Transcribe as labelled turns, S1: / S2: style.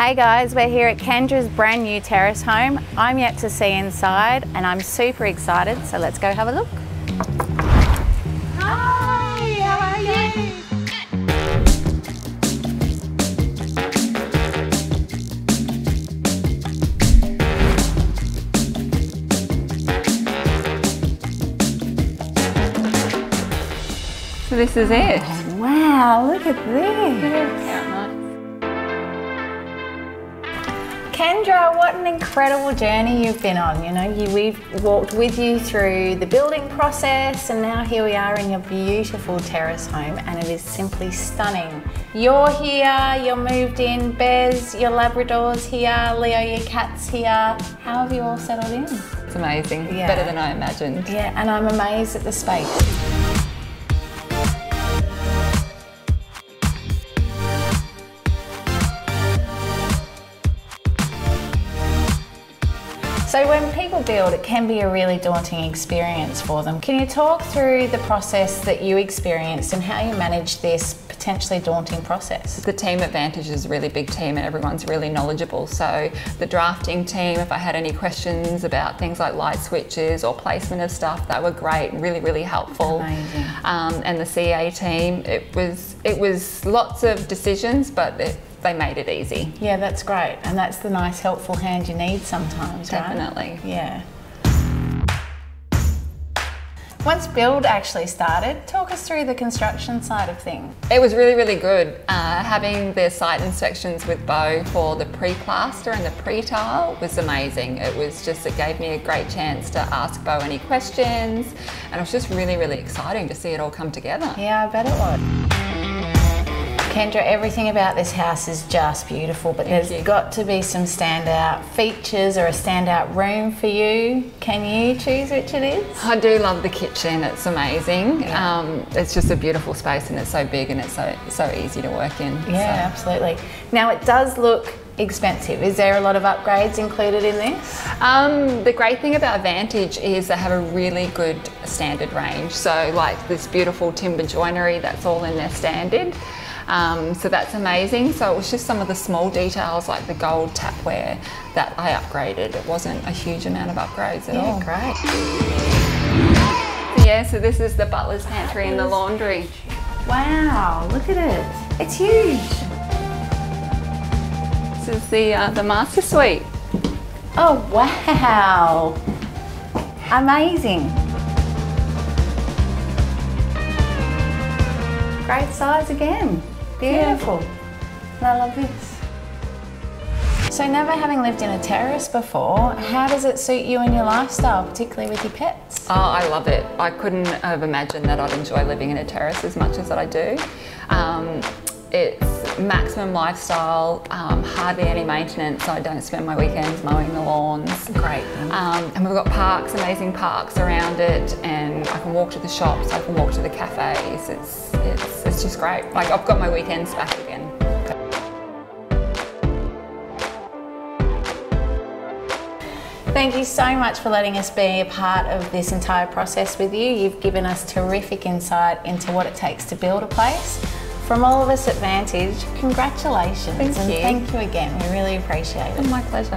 S1: Hey guys, we're here at Kendra's brand new terrace home. I'm yet to see inside and I'm super excited, so let's go have a look. Hi, how are you?
S2: So this is it.
S1: Wow, look at this. Kendra, what an incredible journey you've been on. You know, you, we've walked with you through the building process, and now here we are in your beautiful terrace home, and it is simply stunning. You're here, you're moved in, Bez, your Labrador's here, Leo, your cat's here. How have you all settled in?
S2: It's amazing.
S1: Yeah.
S2: Better than I imagined.
S1: Yeah, and I'm amazed at the space. So when people build, it can be a really daunting experience for them. Can you talk through the process that you experienced and how you managed this potentially daunting process?
S2: The team at Vantage is a really big team and everyone's really knowledgeable. So the drafting team, if I had any questions about things like light switches or placement of stuff, they were great, really, really helpful.
S1: Amazing.
S2: Um, and the CA team, it was it was lots of decisions, but it, they made it easy.
S1: Yeah, that's great. And that's the nice, helpful hand you need sometimes, right?
S2: Definitely.
S1: Yeah. Once build actually started, talk us through the construction side of things.
S2: It was really, really good. Uh, having the site inspections with Bo for the pre-plaster and the pre-tile was amazing. It was just, it gave me a great chance to ask Bo any questions and it was just really, really exciting to see it all come together.
S1: Yeah, I bet it would. Kendra, everything about this house is just beautiful, but there's
S2: you.
S1: got to be some standout features or a standout room for you. Can you choose which it is?
S2: I do love the kitchen, it's amazing. Um, it's just a beautiful space and it's so big and it's so, so easy to work in.
S1: Yeah, absolutely. Now it does look expensive. Is there a lot of upgrades included in this?
S2: Um, the great thing about Vantage is they have a really good standard range. So like this beautiful timber joinery, that's all in their standard. Um, so that's amazing. So it was just some of the small details like the gold tapware that I upgraded. It wasn't a huge amount of upgrades at all.
S1: great.
S2: Yeah, so this is the butler's pantry and the laundry.
S1: Wow, look at it. It's huge.
S2: This is the, uh, the master suite.
S1: Oh, wow. Amazing. Great size again. Beautiful. And I love this. So never having lived in a terrace before, how does it suit you and your lifestyle, particularly with your pets?
S2: Oh, I love it. I couldn't have imagined that I'd enjoy living in a terrace as much as that I do. Um, it's maximum lifestyle, um, hardly any maintenance. I don't spend my weekends mowing the lawns.
S1: Great.
S2: Um, and we've got parks, amazing parks around it, and I can walk to the shops, I can walk to the cafes. It's, it's, it's just great. Like I've got my weekends back again.
S1: Thank you so much for letting us be a part of this entire process with you. You've given us terrific insight into what it takes to build a place. From all of us at Vantage, congratulations
S2: Thank
S1: and
S2: you.
S1: thank you again. We really appreciate it.
S2: My pleasure.